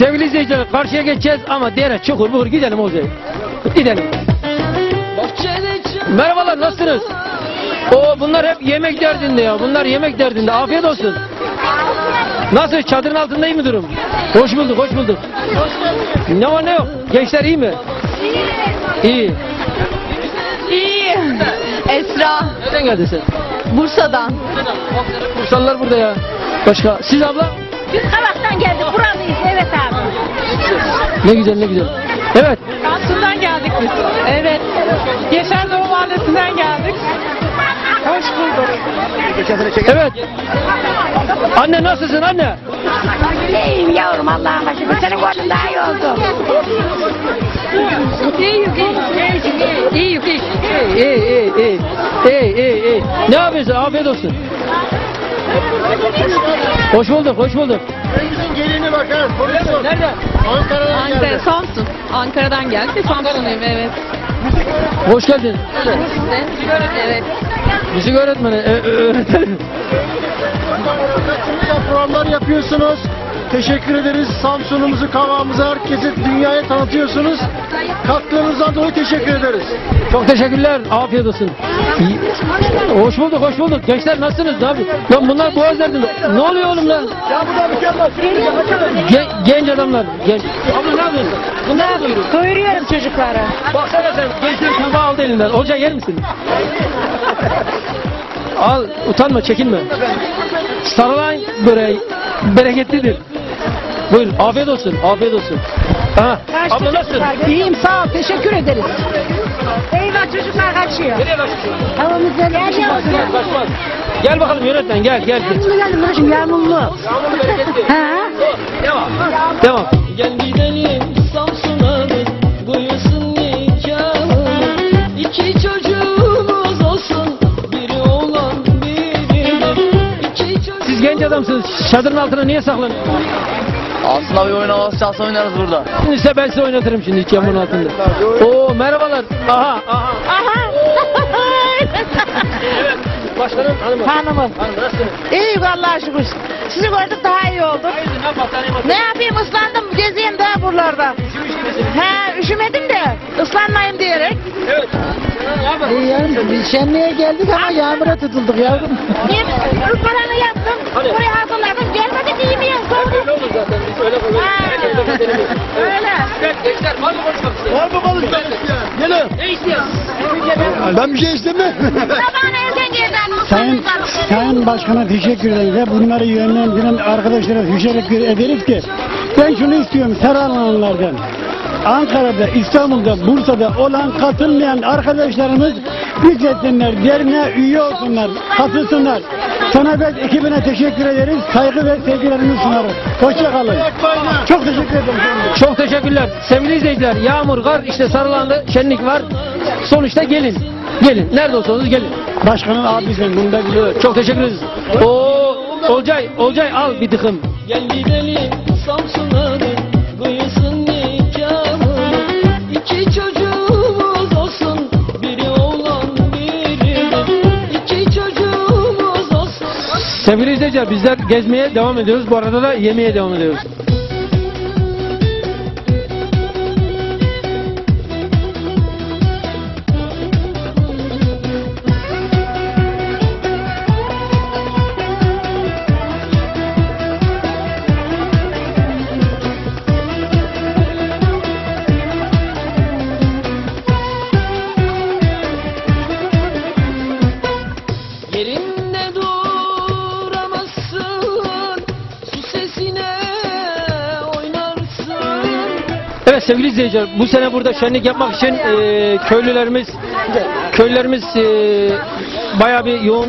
Sevgili izleyiciler karşıya geçeceğiz ama dere çukur bukur gidelim Olcay. Gidelim. Merhabalar nasılsınız? O bunlar hep yemek derdinde ya. Bunlar yemek derdinde. Afiyet olsun. Nasıl? Çadırın altında iyi mi durum? Hoş bulduk, hoş bulduk. Ne var ne yok? Gençler iyi mi? İyi. İyi. Esra. Nereden geldin sen? Bursa'dan. Bursalılar burada ya. Başka? Siz abla? Biz Kavak'tan geldik. Buralıyız. Evet abi. Ne güzel ne güzel. Evet. Samsun'dan geldik biz. Evet. Geçen Doğu Mahallesi'nden geldik. Hoş bulduk. Evet. Anne nasılsın anne? İyiyim yavrum Allah'ın şükür. Senin gördüğün daha iyi oldu. İyiyim, iyiyim, iyiyim. İyi iyi iyi. İyi iyi iyi. Ne yapıyorsun? Afiyet olsun. Hoş bulduk, hoş bulduk. Bizim gelini bakar. Konuşsun. Nerede? Ankara'dan Ankara, geldi. Samsun. Ankara'dan geldik. Samsun'dayım evet. Hoş geldin. Evet. Müzik öğretmeni, e, ö- öğretmenim. Güzel programlar yapıyorsunuz. Teşekkür ederiz. Samsun'umuzu, kavağımızı herkese dünyaya tanıtıyorsunuz. Katkılarınızdan dolayı teşekkür ederiz. Çok teşekkürler. Afiyet olsun. Hoş bulduk, hoş bulduk. Gençler nasılsınız? Yapıyorsunuz? Lan bunlar boğaz derdinde. Ne oluyor oğlum lan? Ya bu da mükemmel. Gen- genç adamlar. Genç. Abla ne yapıyorsun? Bunlar ne yapıyor? Doyuruyorum çocukları. Baksana sen gençler tabağı aldı elinden. Hoca yer misin? Al utanma çekinme. Sarılan böreği bereketlidir. Buyur afiyet olsun afiyet olsun. Aha, abla nasılsın? İyiyim sağ ol. Teşekkür ederiz. Eyvah çocuklar kaçıyor. Nereye kaçıyorsun? Havamız gel Gel, kaçmaz. Gel bakalım yönetmen gel gel. Yağmurlu geldim başım yağmurlu. Yağmurlu bereketli. Ha? Devam. Devam. Gel gidelim Samsun'a buyursun nikahını İki çocuğumuz olsun Biri oğlan biri İki çocuk Siz genç adamsınız. Çadırın altına niye saklan? Aslında bir oyun havası çalsa oynarız burada. Size ben size oynatırım şimdi yağmurun altında. Oo merhabalar. Aha aha. Aha. Başkanım hanım. Hanımım. Hanım nasılsınız? İyi Allah'a şükür. Sizi gördük daha iyi olduk. Hayırdır ne battaniye Ne yapayım ıslandım gezeyim daha buralarda. He üşümedim de ıslanmayayım diyerek. Evet. Ne yapalım? İyi yavrum biz şenliğe geldik ama yağmura tutulduk yavrum. Niye? Rütbalarını yaptım. Ben bir şey geldi. Sayın, Sayın Başkan'a teşekkür ederiz ve bunları yönlendiren arkadaşlara teşekkür ederiz ki ben şunu istiyorum Saralanlardan. Ankara'da, İstanbul'da, Bursa'da olan katılmayan arkadaşlarımız Hücrettinler derneğe üye olsunlar, katılsınlar. Sanabet ekibine teşekkür ederiz, saygı ve sevgilerimizi sunarız. Hoşça kalın. Çok teşekkür ederim. Çok teşekkürler. Sevgili izleyiciler yağmur, kar işte sarılandı şenlik var. Sonuçta gelin. Gelin. Nerede olsanız gelin. Başkanın abisi bunu da biliyor. Çok teşekkür ederiz. Oo, Olcay, Olcay al bir tıkım. Gel gidelim Sevgili izleyiciler bizler gezmeye devam ediyoruz. Bu arada da yemeğe devam ediyoruz. Evet sevgili izleyiciler bu sene burada şenlik yapmak için e, köylülerimiz köylülerimiz e, bayağı bir yoğun